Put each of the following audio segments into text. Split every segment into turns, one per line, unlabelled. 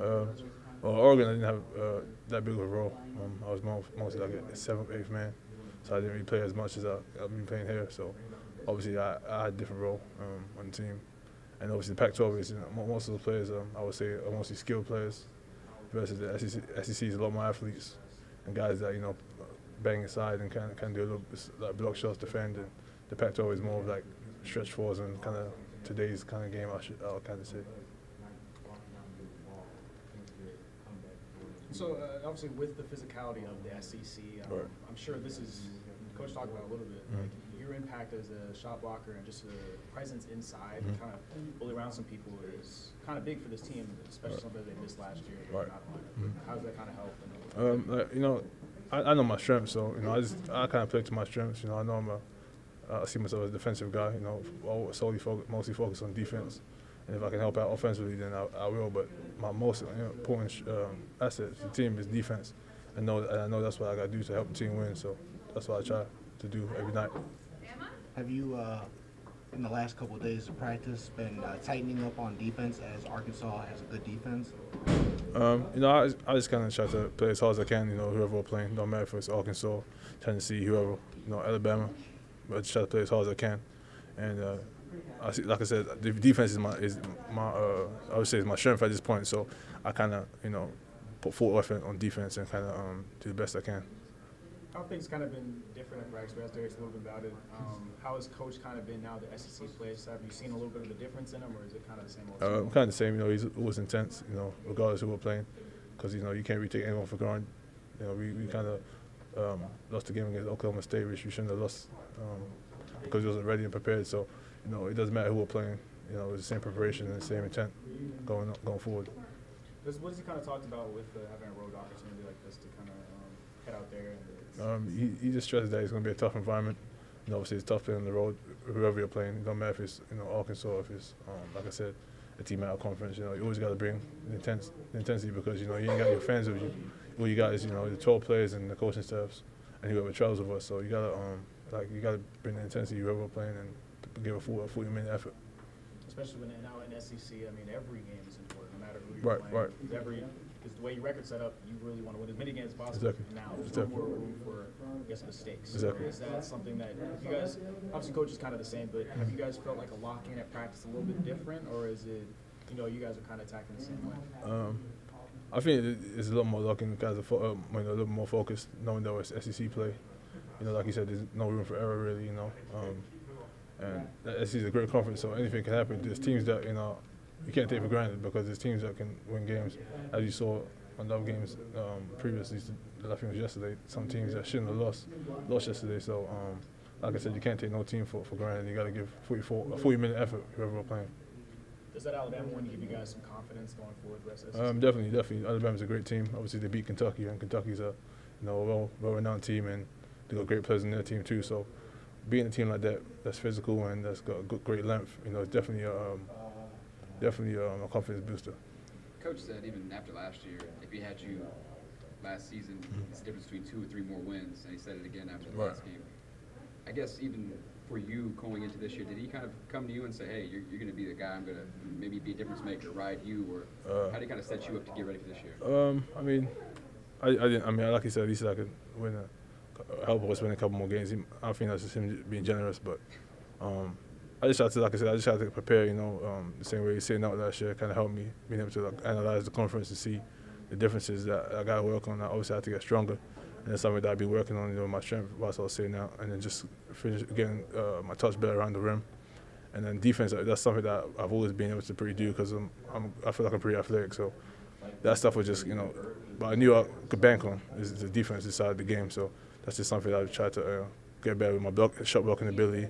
Uh, well, Oregon, I didn't have uh, that big of a role. Um, I was mostly like a seventh, eighth man, so I didn't really play as much as I, I've been playing here. So obviously, I, I had a different role um, on the team. And obviously, the Pac-12 is you know, most of the players, um, I would say, are mostly skilled players. Versus the SEC, SEC is a lot more athletes and guys that you know bang inside and can can do a little like block shots, defend. And the Pac-12 is more of like stretch fours and kind of today's kind of game. I should I'll kind of say.
So uh, obviously, with the physicality of the SEC, um, right. I'm sure this is coach talked about a little bit. Mm-hmm. Like your impact as a shot blocker and just the presence inside, mm-hmm. kind of bully around some people is kind of big for this team, especially right. something they missed last year. Right. Mm-hmm. How does that kind of help?
Um, you know, I, I, know my strengths, so you know, I just I kind of play to my strengths. You know, I know I'm a I see myself as a defensive guy. You know, solely focus, mostly focused on defense. And if I can help out offensively, then I, I will. But my most important um, asset to the team is defense. And know, and I know that's what I got to do to help the team win. So that's what I try to do every night.
Have you, uh, in the last couple of days of practice, been uh, tightening up on defense as Arkansas has a good defense?
Um, you know, I, I just kind of try to play as hard as I can. You know, whoever we're playing, no matter if it's Arkansas, Tennessee, whoever, you know, Alabama. I just try to play as hard as I can. And uh, I see, like I said, the defense is my is my uh, I would say is my strength at this point. So I kind of you know put full effort on defense and kind of um, do the best I can.
How things kind of been different at Bragg Express? Derek's a little bit about it. Um, how has Coach kind of been now the SEC plays? Have you seen a little bit of a difference in him, or is it kind of the same? Old uh,
kind of the same. You know, he's always intense. You know, regardless of who we're playing, because you know you can't really take anyone for granted. You know, we, we kind of um, lost the game against Oklahoma State, which we shouldn't have lost because um, we wasn't ready and prepared. So you know, it doesn't matter who we're playing. You know, it's the same preparation and the same intent going going forward.
What has he kind of talked about with uh, having a road opportunity like this to kind of um, head out there?
Um, he, he just stresses that it's going to be a tough environment. You know, obviously it's tough playing on the road, whoever you're playing. It don't matter if it's you know Arkansas, or if it's um, like I said, a team out of conference. You know, you always got to bring the, intense, the intensity because you know you ain't got your fans with you. All you got is you know the 12 players and the coaching staffs and whoever travels with us. So you gotta um, like you gotta bring the intensity whoever we're playing and give a full, a 40 minute effort.
Especially when now in SEC, I mean, every game is important, no matter who you're
right,
playing.
Right,
Every, because the way your record's set up, you really want to win as many games as possible.
Exactly.
Now, there's
exactly.
no more room for, I guess, mistakes.
Exactly.
Is that something that you guys, obviously, coach is kind of the same, but have you guys felt like a lock in at practice a little bit different, or is it, you know, you guys are kind of attacking the same way?
Um, I think it's a lot more locking. Guys are uh, you know, a little more focused, knowing that it's SEC play. You know, like you said, there's no room for error really. You know, um, and SEC is a great conference, so anything can happen. There's teams that you know you can't take for granted because there's teams that can win games, as you saw on other games um, previously. I think it was yesterday. Some teams that shouldn't have lost lost yesterday. So, um, like I said, you can't take no team for, for granted. You got to give 44, a 40 minute effort whoever we're playing.
Does that Alabama win give you guys some confidence going forward? The rest of
um, definitely, definitely. Alabama's a great team. Obviously, they beat Kentucky, and Kentucky's a you know well well renowned team, and they got great players in their team too. So being a team like that, that's physical and that's got good, great length, you know, it's definitely a, um, definitely um, a confidence booster.
Coach said even after last year, if he had you last season, mm-hmm. it's the difference between two or three more wins, and he said it again after the right. last game. I guess even for you going into this year, did he kind of come to you and say, "Hey, you're, you're going to be the guy. I'm going to maybe be a difference maker, ride you," or uh, how did he kind of set you up to get ready for this year?
Um, I mean, I, I didn't. I mean, like he said, he said I could win a help us win a couple more games. I think that's just him being generous, but um, I just had to, like I said, I just had to prepare. You know, um, the same way he's sitting out last year kind of helped me being able to like, analyze the conference and see the differences that I got to work on. I obviously had to get stronger, and that's something that I've been working on. You know, my strength, whilst I was sitting out, and then just finish getting uh, my touch better around the rim. And then defense, that's something that I've always been able to pretty do because I'm, I'm, I feel like I'm pretty athletic. So that stuff was just, you know, but I knew I could bank on is the defense side of the game. So that's just something I've tried to uh, get better with my block, shot blocking ability,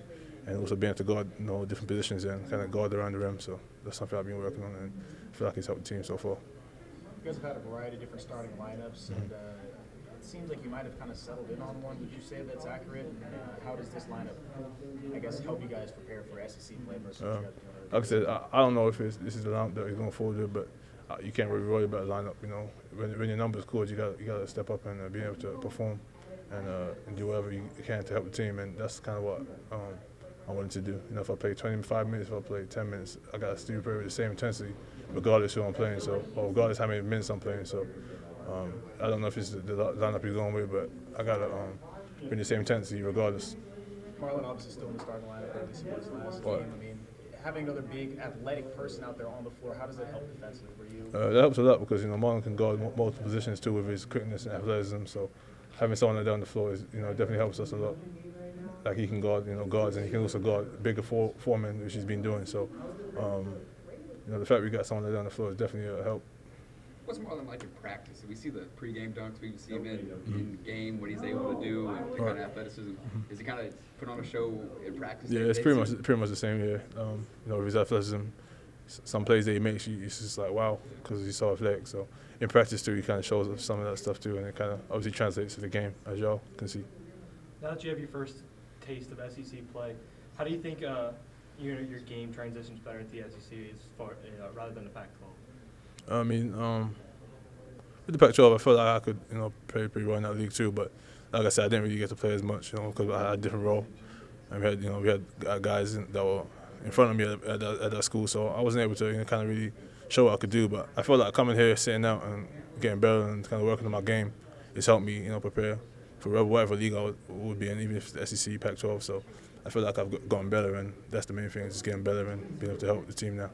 and also being able to guard you know, different positions and kind of guard around the rim. So that's something I've been working on, and I feel like it's helped the team so far.
You guys have had a variety of different starting lineups, mm-hmm. and uh, it seems like you might have kind of settled in on one. Would you say that's accurate? And, uh, how does this lineup, I guess, help you guys prepare for SEC play versus? Uh,
like I said, I, I, don't know if this is the lineup that he's going forward with, but uh, you can't really worry about the lineup. You know, when, when your numbers called, you got you got to step up and uh, be able to perform and, uh, and do whatever you can to help the team. And that's kind of what um, I wanted to do. You know, if I play 25 minutes, if I play 10 minutes, I got to still play with the same intensity, regardless who I'm playing. So, or regardless how many minutes I'm playing. So, um, I don't know if it's the, the lineup you're going with, but I got to um, bring the same intensity regardless.
Marlon obviously still in the starting lineup, at least he was last
Right.
game. I mean, having another big athletic person out there on the floor, how does it help defensively for you?
Uh, that helps a lot because you know Marlon can guard mu- multiple positions too with his quickness and athleticism. So having someone like that on the floor is you know definitely helps us a lot. Like he can guard you know guards and he can also guard bigger four foremen, which he's been doing. So um, you know the fact we got someone like that on the floor is definitely a help.
What's Marlon like in practice? We see the pregame dunks. We see him in, in game, what he's able to do, and the kind of
Right.
athleticism. Is he kind of put on a show in practice?
Yeah, it's pretty much pretty much the same here. Um, you know with his athleticism, s- some plays that he makes, you, it's just like wow because he's so athletic. So in practice too, he kind of shows us some of that stuff too, and it kind of obviously translates to the game as y'all can see.
Now that you have your first taste of SEC play, how do you think uh, your your game transitions better into the SEC as far uh, rather than the Pac-12?
I mean, um, with the Pac-12, I felt like I could, you know, play pretty well in that league too. But like I said, I didn't really get to play as much, you know, because I had a different role. And we had, you know, we had uh, guys that were in front of me at, at, that, at that school, so I wasn't able to, you know, kind of really show what I could do. But I felt like coming here, sitting out, and getting better, and kind of working on my game, it's helped me, you know, prepare for whatever- league I would, be in, even if it's the SEC, Pac-12. So I feel like I've gotten better, and that's the main thing, is just getting better and being able to help the team now.